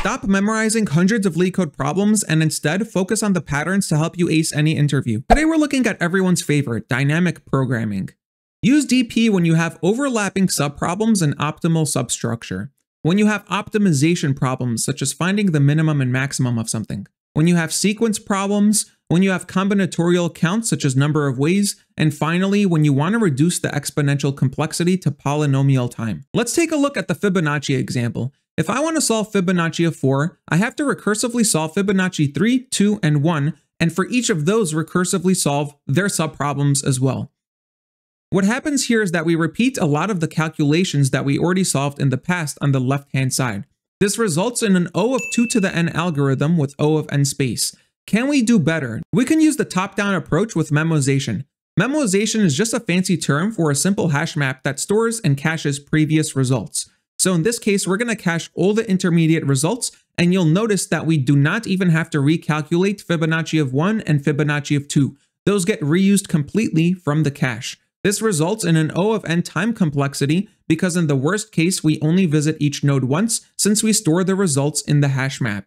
Stop memorizing hundreds of LeetCode problems and instead focus on the patterns to help you ace any interview. Today we're looking at everyone's favorite, dynamic programming. Use DP when you have overlapping subproblems and optimal substructure. When you have optimization problems, such as finding the minimum and maximum of something. When you have sequence problems, when you have combinatorial counts such as number of ways, and finally, when you want to reduce the exponential complexity to polynomial time. Let's take a look at the Fibonacci example. If I want to solve Fibonacci of 4, I have to recursively solve Fibonacci 3, 2, and 1, and for each of those recursively solve their subproblems as well. What happens here is that we repeat a lot of the calculations that we already solved in the past on the left-hand side. This results in an O of 2 to the n algorithm with O of n space. Can we do better? We can use the top-down approach with memoization. Memoization is just a fancy term for a simple hash map that stores and caches previous results. So in this case, we're going to cache all the intermediate results, and you'll notice that we do not even have to recalculate Fibonacci of 1 and Fibonacci of 2. Those get reused completely from the cache. This results in an O of n time complexity because in the worst case, we only visit each node once since we store the results in the hash map.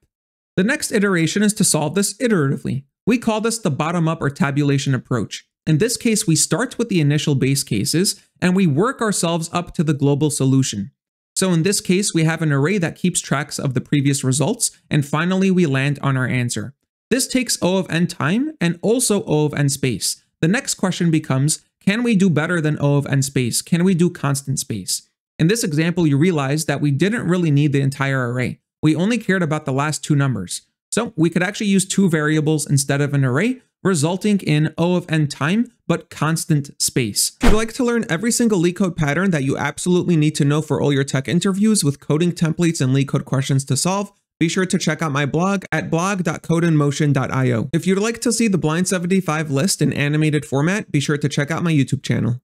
The next iteration is to solve this iteratively. We call this the bottom-up or tabulation approach. In this case, we start with the initial base cases and we work ourselves up to the global solution. So in this case, we have an array that keeps tracks of the previous results, and finally we land on our answer. This takes O of n time and also O of n space. The next question becomes, can we do better than O of n space? Can we do constant space? In this example, you realize that we didn't really need the entire array. We only cared about the last two numbers. So we could actually use two variables instead of an array, resulting in O of n time, but constant space. If you'd like to learn every single LeetCode pattern that you absolutely need to know for all your tech interviews with coding templates and LeetCode questions to solve, be sure to check out my blog at blog.codeinmotion.io. If you'd like to see the Blind 75 list in animated format, be sure to check out my YouTube channel.